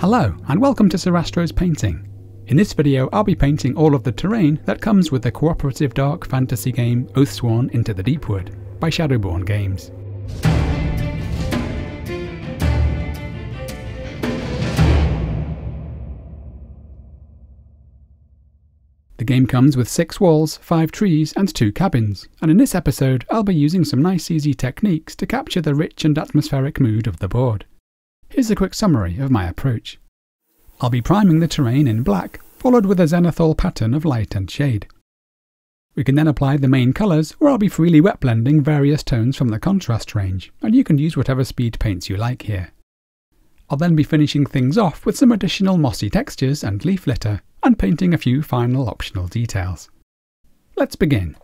Hello, and welcome to Sorastro's Painting. In this video, I'll be painting all of the terrain that comes with the cooperative dark fantasy game Oathsworn Into the Deepwood by Shadowborne Games. The game comes with six walls, five trees, and two cabins, and in this episode I'll be using some nice easy techniques to capture the rich and atmospheric mood of the board. Here's a quick summary of my approach. I'll be priming the terrain in black, followed with a zenithal pattern of light and shade. We can then apply the main colours, where I'll be freely wet blending various tones from the contrast range, and you can use whatever speed paints you like here. I'll then be finishing things off with some additional mossy textures and leaf litter, and painting a few final optional details. Let's begin.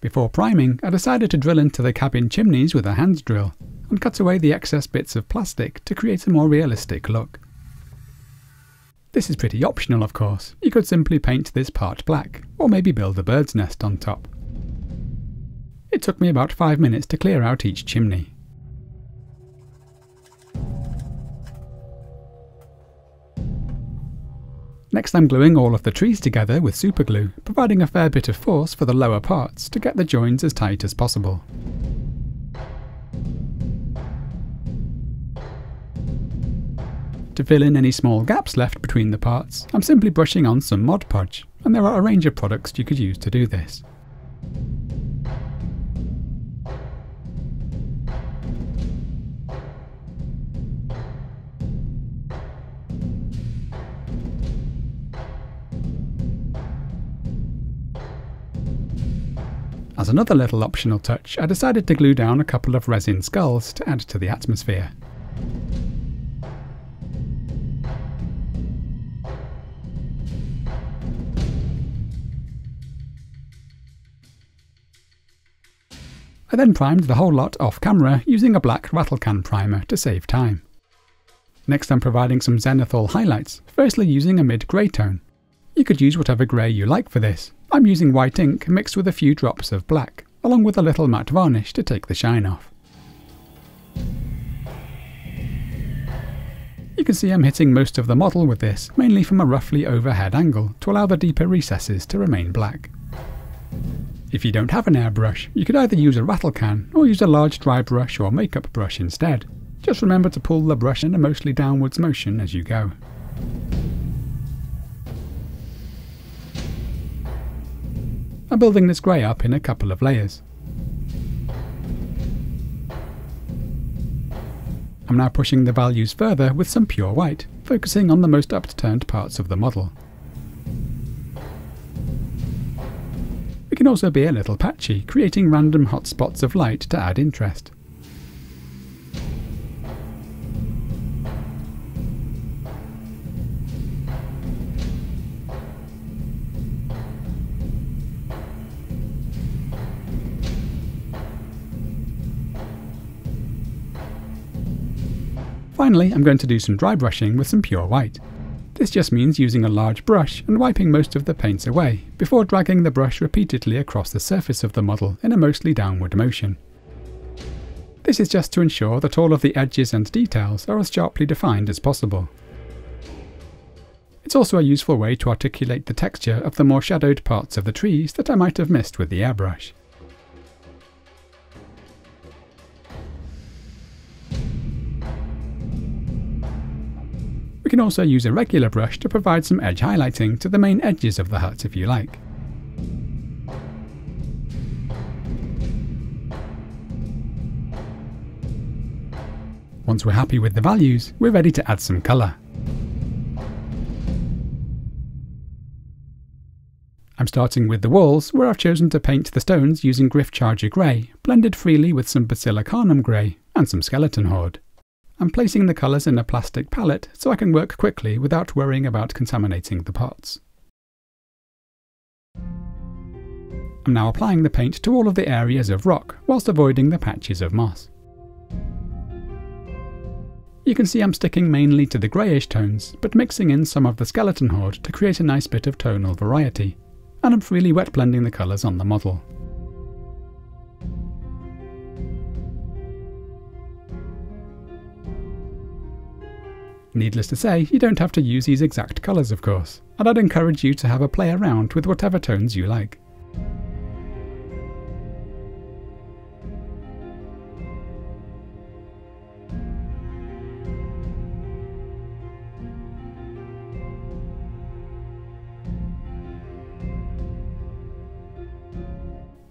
Before priming, I decided to drill into the cabin chimneys with a hand drill, and cut away the excess bits of plastic to create a more realistic look. This is pretty optional of course, you could simply paint this part black, or maybe build a bird's nest on top. It took me about 5 minutes to clear out each chimney. Next I'm gluing all of the trees together with superglue, providing a fair bit of force for the lower parts to get the joins as tight as possible. To fill in any small gaps left between the parts, I'm simply brushing on some Mod Podge, and there are a range of products you could use to do this. As another little optional touch, I decided to glue down a couple of resin skulls to add to the atmosphere. I then primed the whole lot off camera using a black Rattlecan primer to save time. Next I'm providing some zenithal highlights, firstly using a mid-grey tone. You could use whatever grey you like for this. I'm using white ink mixed with a few drops of black, along with a little matte varnish to take the shine off. You can see I'm hitting most of the model with this, mainly from a roughly overhead angle to allow the deeper recesses to remain black. If you don't have an airbrush, you could either use a rattle can or use a large dry brush or makeup brush instead. Just remember to pull the brush in a mostly downwards motion as you go. I'm building this grey up in a couple of layers. I'm now pushing the values further with some pure white, focusing on the most upturned parts of the model. It can also be a little patchy, creating random hot spots of light to add interest. Finally, I'm going to do some dry brushing with some pure white. This just means using a large brush and wiping most of the paints away, before dragging the brush repeatedly across the surface of the model in a mostly downward motion. This is just to ensure that all of the edges and details are as sharply defined as possible. It's also a useful way to articulate the texture of the more shadowed parts of the trees that I might have missed with the airbrush. We can also use a regular brush to provide some edge highlighting to the main edges of the hut if you like. Once we're happy with the values, we're ready to add some colour. I'm starting with the walls, where I've chosen to paint the stones using Gryph-Charger Grey, blended freely with some Basilicanum Grey and some Skeleton Horde. I'm placing the colours in a plastic palette so I can work quickly without worrying about contaminating the pots. I'm now applying the paint to all of the areas of rock, whilst avoiding the patches of moss. You can see I'm sticking mainly to the greyish tones, but mixing in some of the skeleton horde to create a nice bit of tonal variety, and I'm freely wet blending the colours on the model. Needless to say, you don't have to use these exact colours of course, and I'd encourage you to have a play around with whatever tones you like.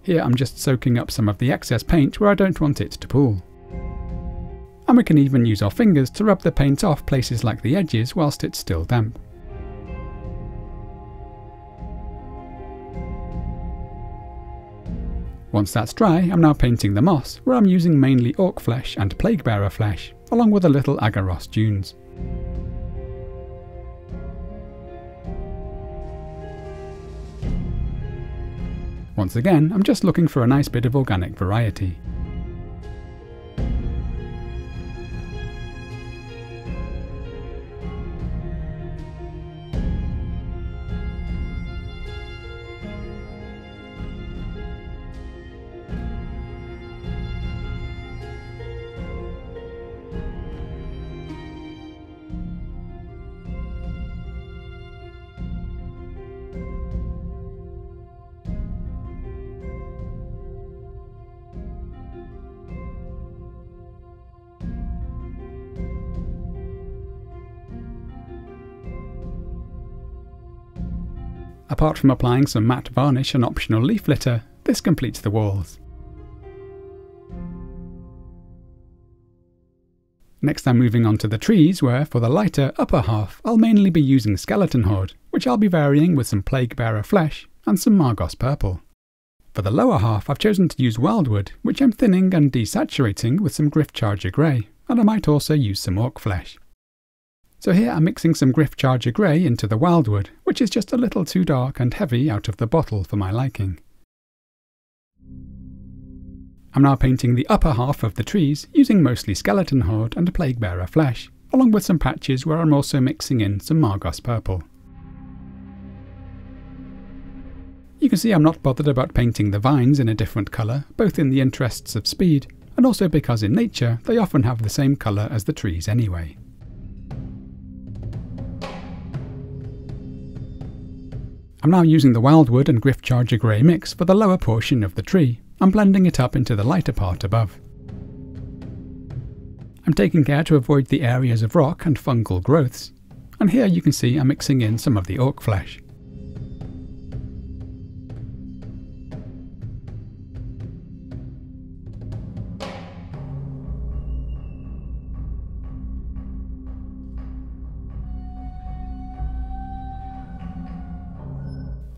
Here I'm just soaking up some of the excess paint where I don't want it to pool. And we can even use our fingers to rub the paint off places like the edges whilst it's still damp. Once that's dry, I'm now painting the moss, where I'm using mainly Ork flesh and plaguebearer flesh, along with a little Aggaros dunes. Once again, I'm just looking for a nice bit of organic variety. Apart from applying some matte varnish and optional leaf litter, this completes the walls. Next I'm moving on to the trees where, for the lighter upper half, I'll mainly be using Skeleton Horde, which I'll be varying with some Plaguebearer flesh and some Magos purple. For the lower half I've chosen to use Wyldwood, which I'm thinning and desaturating with some Gryph-Charger Grey, and I might also use some Ork flesh. So here I'm mixing some Gryph-Charger Grey into the Wyldwood, which is just a little too dark and heavy out of the bottle for my liking. I'm now painting the upper half of the trees using mostly Skeleton Horde and Plaguebearer flesh, along with some patches where I'm also mixing in some Magos purple. You can see I'm not bothered about painting the vines in a different colour, both in the interests of speed, and also because in nature they often have the same colour as the trees anyway. I'm now using the Wyldwood and Gryph-Charger Grey mix for the lower portion of the tree. I'm blending it up into the lighter part above. I'm taking care to avoid the areas of rock and fungal growths, and here you can see I'm mixing in some of the Ork flesh.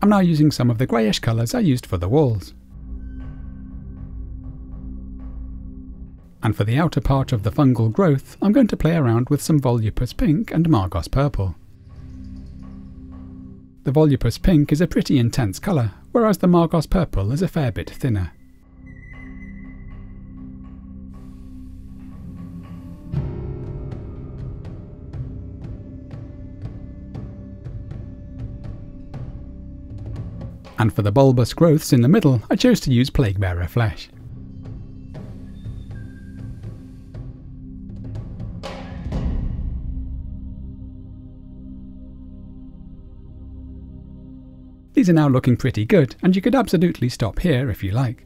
I'm now using some of the greyish colours I used for the walls. And for the outer part of the fungal growth, I'm going to play around with some Volupus Pink and Magos Purple. The Volupus Pink is a pretty intense colour, whereas the Magos Purple is a fair bit thinner. And for the bulbous growths in the middle I chose to use Plaguebearer flesh. These are now looking pretty good, and you could absolutely stop here if you like.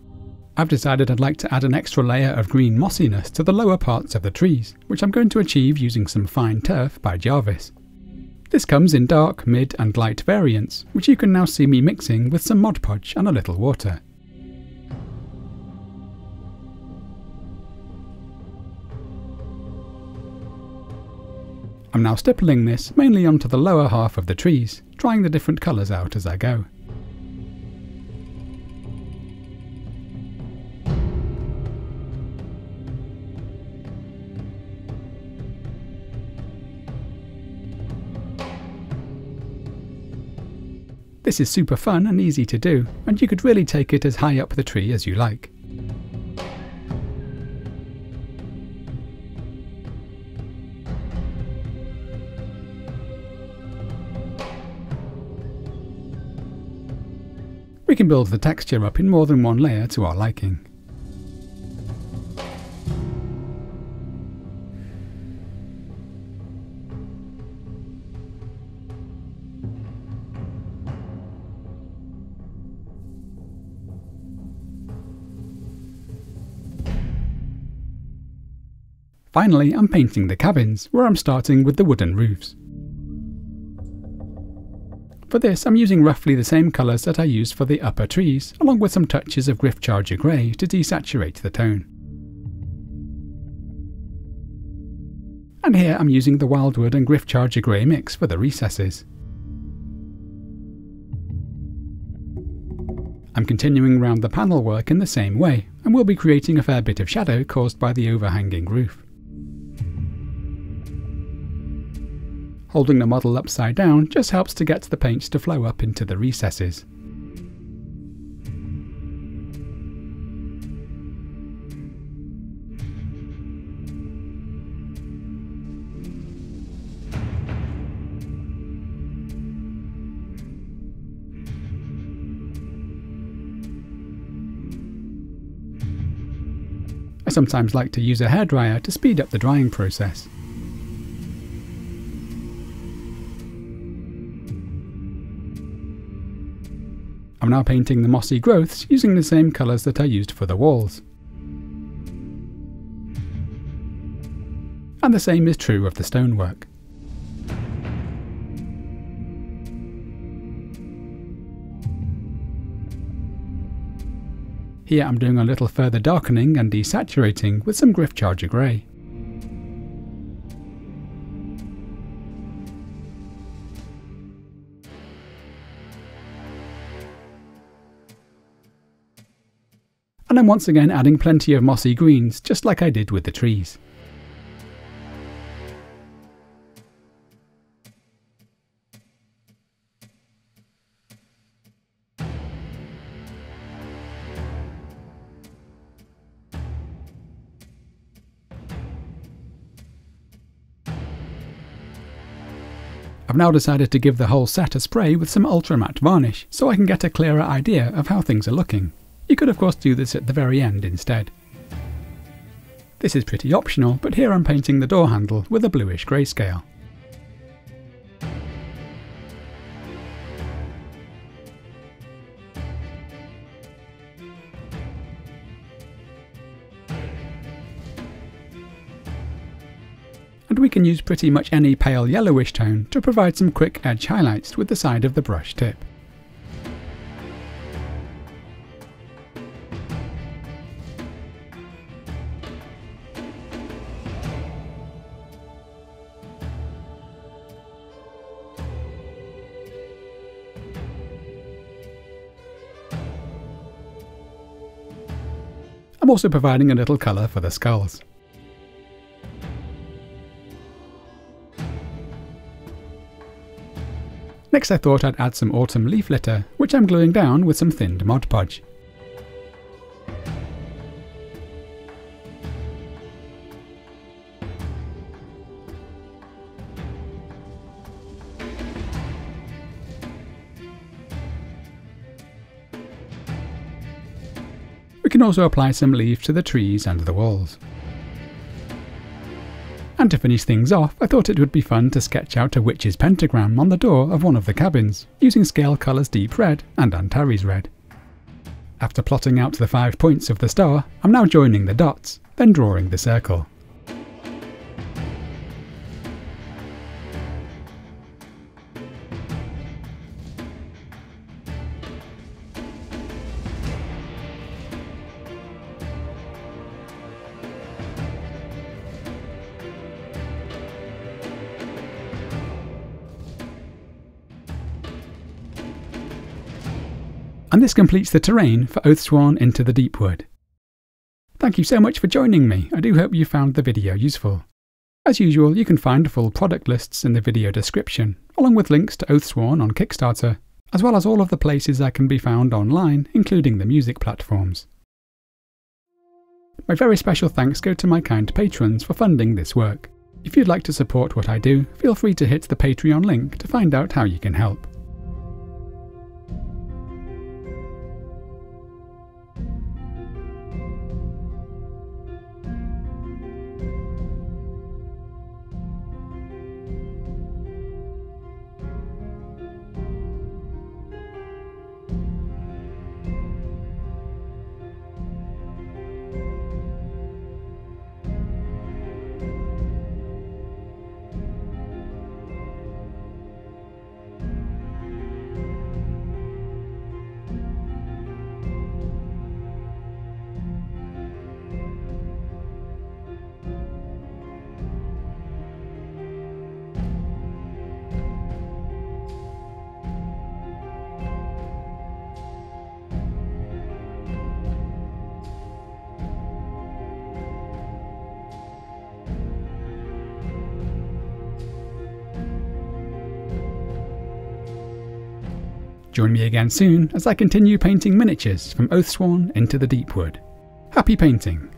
I've decided I'd like to add an extra layer of green mossiness to the lower parts of the trees, which I'm going to achieve using some fine turf by Javis. This comes in dark, mid and light variants, which you can now see me mixing with some Mod Podge and a little water. I'm now stippling this mainly onto the lower half of the trees, trying the different colours out as I go. This is super fun and easy to do, and you could really take it as high up the tree as you like. We can build the texture up in more than one layer to our liking. Finally, I'm painting the cabins, where I'm starting with the wooden roofs. For this, I'm using roughly the same colours that I used for the upper trees, along with some touches of Gryph-Charger Grey to desaturate the tone. And here I'm using the Wyldwood and Gryph-Charger Grey mix for the recesses. I'm continuing round the panel work in the same way, and we'll be creating a fair bit of shadow caused by the overhanging roof. Holding the model upside down just helps to get the paint to flow up into the recesses. I sometimes like to use a hairdryer to speed up the drying process. I'm now painting the mossy growths using the same colours that I used for the walls. And the same is true of the stonework. Here I'm doing a little further darkening and desaturating with some Gryph-Charger Grey. And I'm once again adding plenty of mossy greens, just like I did with the trees. I've now decided to give the whole set a spray with some ultra matte varnish, so I can get a clearer idea of how things are looking. You could of course do this at the very end instead. This is pretty optional, but here I'm painting the door handle with a bluish grayscale. and we can use pretty much any pale yellowish tone to provide some quick edge highlights with the side of the brush tip. I'm also providing a little colour for the skulls. Next I thought I'd add some autumn leaf litter, which I'm gluing down with some thinned Mod Podge. Can also apply some leaves to the trees and the walls. And to finish things off, I thought it would be fun to sketch out a witch's pentagram on the door of one of the cabins, using scale colours Deep Red and Antares Red. After plotting out the five points of the star, I'm now joining the dots, then drawing the circle. This completes the terrain for Oathsworn into the Deepwood. Thank you so much for joining me. I do hope you found the video useful. As usual, you can find full product lists in the video description, along with links to Oathsworn on Kickstarter, as well as all of the places I can be found online, including the music platforms. My very special thanks go to my kind patrons for funding this work. If you'd like to support what I do, feel free to hit the Patreon link to find out how you can help. Join me again soon as I continue painting miniatures from Oathsworn into the Deepwood. Happy painting!